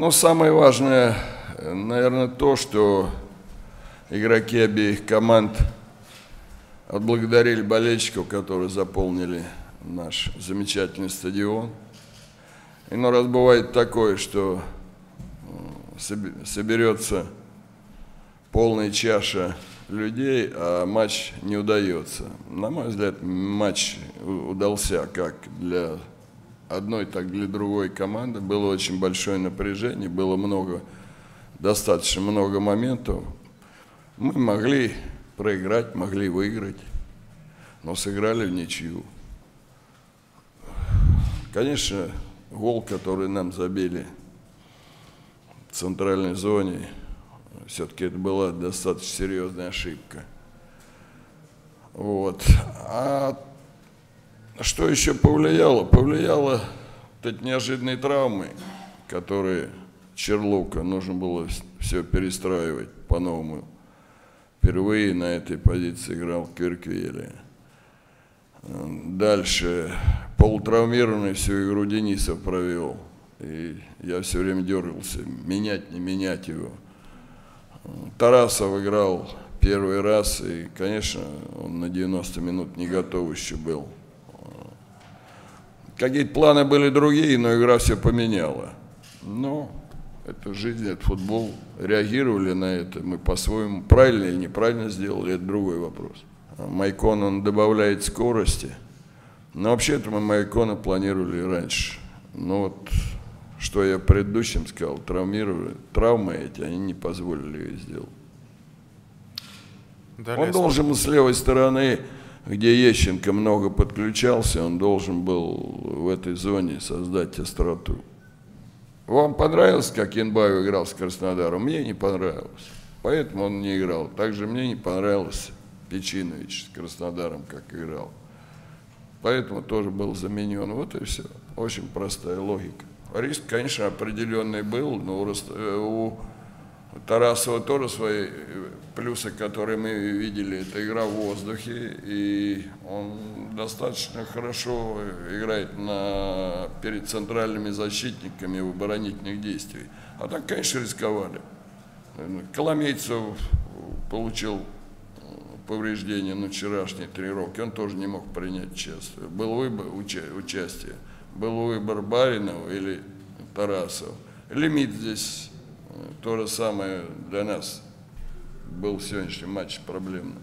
Ну, самое важное, наверное, то, что игроки обеих команд отблагодарили болельщиков, которые заполнили наш замечательный стадион. Иной раз бывает такое, что э, соберется полная чаша людей, а матч не удается. На мой взгляд, матч удался как для одной, так для другой команды. Было очень большое напряжение, было много, достаточно много моментов. Мы могли проиграть, могли выиграть, но сыграли в ничью. Конечно, гол, который нам забили в центральной зоне, все-таки это была достаточно серьезная ошибка. Вот. А что еще повлияло? Повлияло эти неожиданные травмы, которые Черлука нужно было все перестраивать по-новому. Впервые на этой позиции играл Кирквели. Дальше полутравмированный всю игру Денисов провел. И я все время дергался, менять, не менять его. Тарасов играл первый раз, и, конечно, он на 90 минут не готов еще был. Какие-то планы были другие, но игра все поменяла. Но это жизнь, это футбол. Реагировали на это мы по-своему. Правильно или неправильно сделали, это другой вопрос. Майкон, он добавляет скорости. Но вообще-то мы Майкона планировали раньше. Но вот что я предыдущим сказал, травмировали, травмы эти, они не позволили ее сделать. Далее он должен с левой стороны, где Ещенко много подключался, он должен был в этой зоне создать остроту. Вам понравилось, как Янбаев играл с Краснодаром? Мне не понравилось. Поэтому он не играл. Также мне не понравилось Печинович с Краснодаром, как играл. Поэтому тоже был заменен. Вот и все. Очень простая логика. Риск, конечно, определенный был, но у э, Тарасова тоже свои э, плюсы, которые мы видели, это игра в воздухе, и он достаточно хорошо играет на, перед центральными защитниками в оборонительных действиях. А так, конечно, рисковали. Коломейцев получил повреждения на вчерашней тренировке, он тоже не мог принять участие. Был выбор уча участие. Был выбор Баринова или Тарасова. Лимит здесь э, то же самое для нас был сегодняшний матч проблемным.